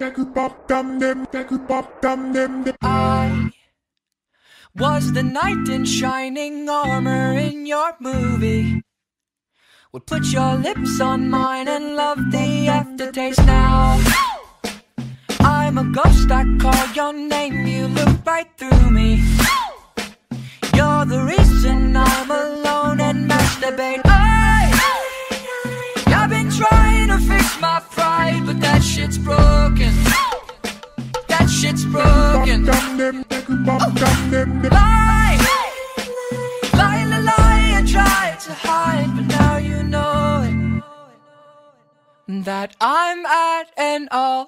I was the knight in shining armor in your movie. Would put your lips on mine and love the aftertaste now. I'm a ghost, I call your name, you look right through me. You're the reason I'm alone and masturbate. Been trying my pride, but that shit's broken. That shit's broken. Lie, lie, lie, lie, I tried to hide, but now you know it. That I'm at an all